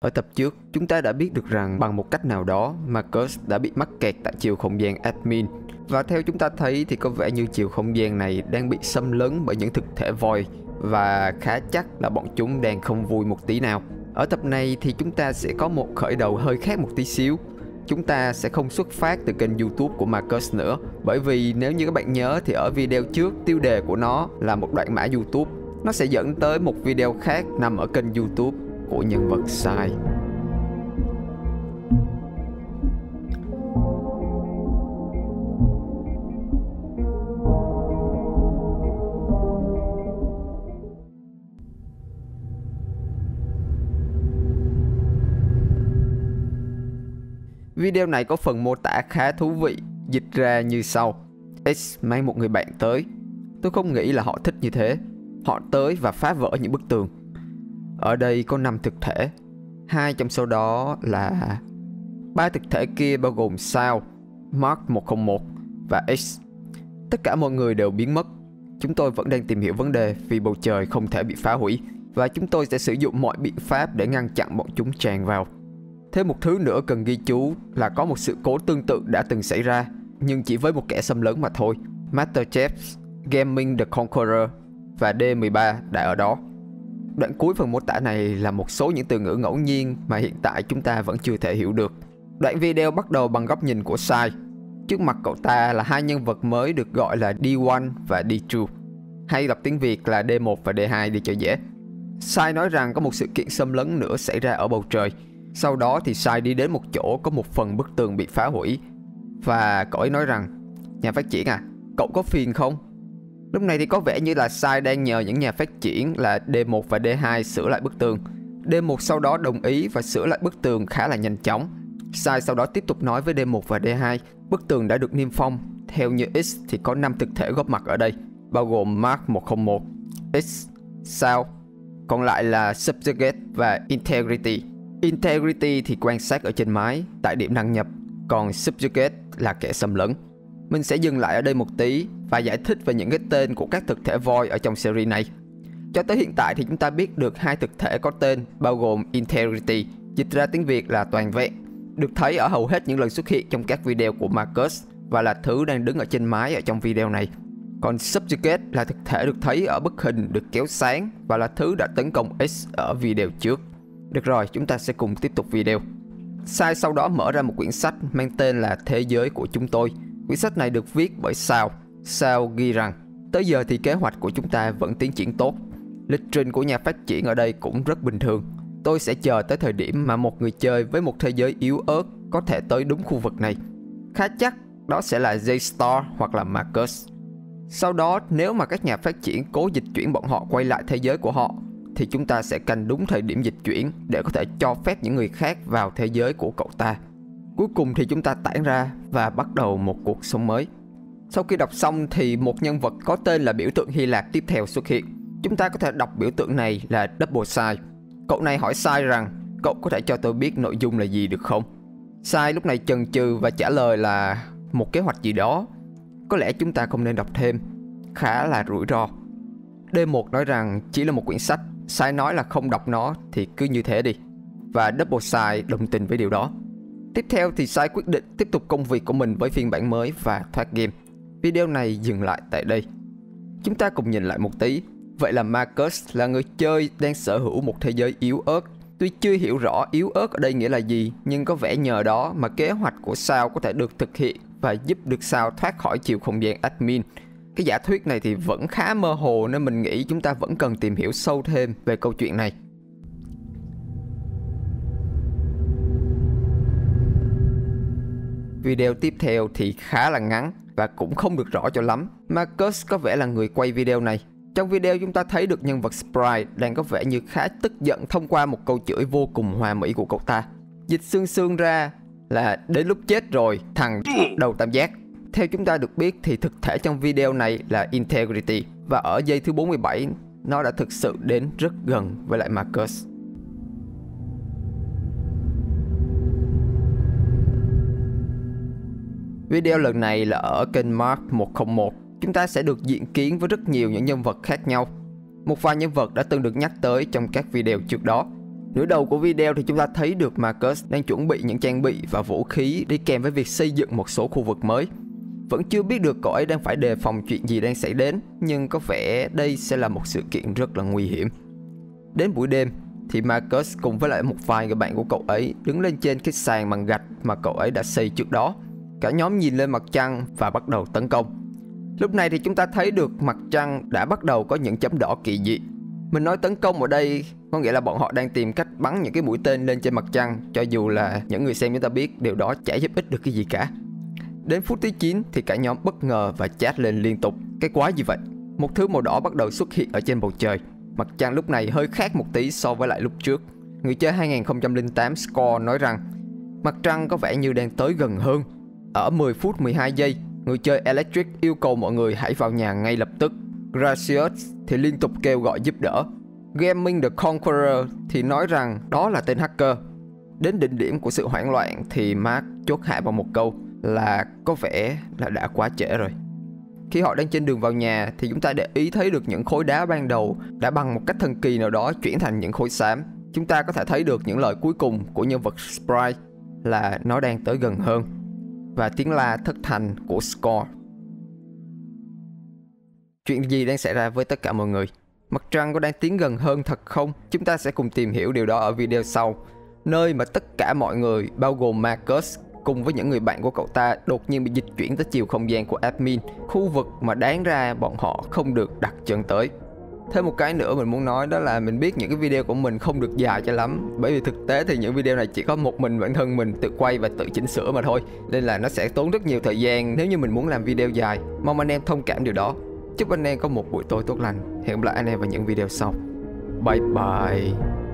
Ở tập trước, chúng ta đã biết được rằng bằng một cách nào đó, Marcus đã bị mắc kẹt tại chiều không gian admin. Và theo chúng ta thấy thì có vẻ như chiều không gian này đang bị xâm lấn bởi những thực thể voi và khá chắc là bọn chúng đang không vui một tí nào. Ở tập này thì chúng ta sẽ có một khởi đầu hơi khác một tí xíu. Chúng ta sẽ không xuất phát từ kênh YouTube của Marcus nữa, bởi vì nếu như các bạn nhớ thì ở video trước tiêu đề của nó là một đoạn mã YouTube. Nó sẽ dẫn tới một video khác nằm ở kênh YouTube của nhân vật sai. Video này có phần mô tả khá thú vị, dịch ra như sau. X mang một người bạn tới. Tôi không nghĩ là họ thích như thế. Họ tới và phá vỡ những bức tường. Ở đây có 5 thực thể. Hai trong số đó là ba thực thể kia bao gồm Sao, Mark 101 và X. Tất cả mọi người đều biến mất. Chúng tôi vẫn đang tìm hiểu vấn đề vì bầu trời không thể bị phá hủy và chúng tôi sẽ sử dụng mọi biện pháp để ngăn chặn bọn chúng tràn vào. Thêm một thứ nữa cần ghi chú là có một sự cố tương tự đã từng xảy ra, nhưng chỉ với một kẻ xâm lấn mà thôi. Masterchef, Gaming the Conqueror và D13 đã ở đó. Đoạn cuối phần mô tả này là một số những từ ngữ ngẫu nhiên mà hiện tại chúng ta vẫn chưa thể hiểu được. Đoạn video bắt đầu bằng góc nhìn của Sai. Trước mặt cậu ta là hai nhân vật mới được gọi là D1 và D2, hay đọc tiếng Việt là D1 và D2 đi cho dễ. Sai nói rằng có một sự kiện xâm lấn nữa xảy ra ở bầu trời – sau đó thì Sai đi đến một chỗ có một phần bức tường bị phá hủy Và cậu ấy nói rằng Nhà phát triển à, cậu có phiền không? Lúc này thì có vẻ như là Sai đang nhờ những nhà phát triển là D1 và D2 sửa lại bức tường. D1 sau đó đồng ý và sửa lại bức tường khá là nhanh chóng. Sai sau đó tiếp tục nói với D1 và D2 Bức tường đã được niêm phong. Theo như X thì có 5 thực thể góp mặt ở đây Bao gồm Mark 101 X, Sao Còn lại là Subjugate và Integrity. Integrity thì quan sát ở trên máy tại điểm đăng nhập, còn Subjugate là kẻ xâm lấn. Mình sẽ dừng lại ở đây một tí và giải thích về những cái tên của các thực thể voi ở trong series này. Cho tới hiện tại thì chúng ta biết được hai thực thể có tên bao gồm Integrity, dịch ra tiếng Việt là toàn vẹn, được thấy ở hầu hết những lần xuất hiện trong các video của Marcus và là thứ đang đứng ở trên mái ở trong video này. Còn Subjugate là thực thể được thấy ở bức hình được kéo sáng và là thứ đã tấn công X ở video trước. Được rồi, chúng ta sẽ cùng tiếp tục video. Sai sau đó mở ra một quyển sách mang tên là Thế giới của chúng tôi. Quyển sách này được viết bởi Sao. Sao ghi rằng, tới giờ thì kế hoạch của chúng ta vẫn tiến triển tốt. Lịch trình của nhà phát triển ở đây cũng rất bình thường. Tôi sẽ chờ tới thời điểm mà một người chơi với một thế giới yếu ớt có thể tới đúng khu vực này. Khá chắc đó sẽ là J-Star hoặc là Marcus. Sau đó nếu mà các nhà phát triển cố dịch chuyển bọn họ quay lại thế giới của họ thì chúng ta sẽ canh đúng thời điểm dịch chuyển để có thể cho phép những người khác vào thế giới của cậu ta. Cuối cùng thì chúng ta tản ra và bắt đầu một cuộc sống mới. Sau khi đọc xong thì một nhân vật có tên là biểu tượng Hy Lạp tiếp theo xuất hiện. Chúng ta có thể đọc biểu tượng này là Double Sai. Cậu này hỏi Sai rằng, cậu có thể cho tôi biết nội dung là gì được không? Sai lúc này chần chừ và trả lời là, một kế hoạch gì đó. Có lẽ chúng ta không nên đọc thêm. Khá là rủi ro. D1 nói rằng, chỉ là một quyển sách Sai nói là không đọc nó thì cứ như thế đi Và Double Sai đồng tình với điều đó Tiếp theo thì Sai quyết định tiếp tục công việc của mình với phiên bản mới và thoát game Video này dừng lại tại đây. Chúng ta cùng nhìn lại một tí. Vậy là Marcus là người chơi đang sở hữu một thế giới yếu ớt. Tuy chưa hiểu rõ yếu ớt ở đây nghĩa là gì, Nhưng có vẻ nhờ đó mà kế hoạch của Sao có thể được thực hiện Và giúp được Sao thoát khỏi chiều không gian admin. Cái giả thuyết này thì vẫn khá mơ hồ nên mình nghĩ chúng ta vẫn cần tìm hiểu sâu thêm về câu chuyện này. Video tiếp theo thì khá là ngắn và cũng không được rõ cho lắm. Marcus có vẻ là người quay video này. Trong video chúng ta thấy được nhân vật Sprite đang có vẻ như khá tức giận thông qua một câu chửi vô cùng hòa mỹ của cậu ta. Dịch xương xương ra là đến lúc chết rồi, thằng đầu tam giác theo chúng ta được biết thì thực thể trong video này là Integrity và ở giây thứ 47 nó đã thực sự đến rất gần với lại Marcus. Video lần này là ở kênh Mark 101 Chúng ta sẽ được diện kiến với rất nhiều những nhân vật khác nhau Một vài nhân vật đã từng được nhắc tới trong các video trước đó Nửa đầu của video thì chúng ta thấy được Marcus đang chuẩn bị những trang bị và vũ khí đi kèm với việc xây dựng một số khu vực mới. Vẫn chưa biết được cậu ấy đang phải đề phòng chuyện gì đang xảy đến, nhưng có vẻ đây sẽ là một sự kiện rất là nguy hiểm. Đến buổi đêm thì Marcus cùng với lại một vài người bạn của cậu ấy đứng lên trên cái sàn bằng gạch mà cậu ấy đã xây trước đó. Cả nhóm nhìn lên mặt trăng và bắt đầu tấn công. Lúc này thì chúng ta thấy được mặt trăng đã bắt đầu có những chấm đỏ kỳ dị. Mình nói tấn công ở đây có nghĩa là bọn họ đang tìm cách bắn những cái mũi tên lên trên mặt trăng, cho dù là những người xem chúng ta biết điều đó chả giúp ích được cái gì cả. Đến phút thứ 9 thì cả nhóm bất ngờ và chat lên liên tục. Cái quái gì vậy? Một thứ màu đỏ bắt đầu xuất hiện ở trên bầu trời. Mặt trăng lúc này hơi khác một tí so với lại lúc trước. Người chơi 2008 Score nói rằng, mặt trăng có vẻ như đang tới gần hơn. Ở 10 phút 12 giây, người chơi Electric yêu cầu mọi người hãy vào nhà ngay lập tức. Gracious thì liên tục kêu gọi giúp đỡ. Gaming the Conqueror thì nói rằng đó là tên hacker. Đến đỉnh điểm của sự hoảng loạn thì Mark chốt hạ bằng một câu là có vẻ là đã quá trễ rồi. Khi họ đang trên đường vào nhà thì chúng ta để ý thấy được những khối đá ban đầu đã bằng một cách thần kỳ nào đó chuyển thành những khối xám. Chúng ta có thể thấy được những lời cuối cùng của nhân vật Sprite là nó đang tới gần hơn và tiếng la thất thành của Score. Chuyện gì đang xảy ra với tất cả mọi người? Mặt trăng có đang tiến gần hơn thật không? Chúng ta sẽ cùng tìm hiểu điều đó ở video sau. Nơi mà tất cả mọi người, bao gồm Marcus, cùng với những người bạn của cậu ta đột nhiên bị dịch chuyển tới chiều không gian của admin, khu vực mà đáng ra bọn họ không được đặt chân tới. Thêm một cái nữa mình muốn nói đó là mình biết những cái video của mình không được dài cho lắm. Bởi vì thực tế thì những video này chỉ có một mình bản thân mình tự quay và tự chỉnh sửa mà thôi. Nên là nó sẽ tốn rất nhiều thời gian nếu như mình muốn làm video dài. Mong anh em thông cảm điều đó. Chúc anh em có một buổi tối tốt lành. Hẹn gặp lại anh em vào những video sau. Bye bye.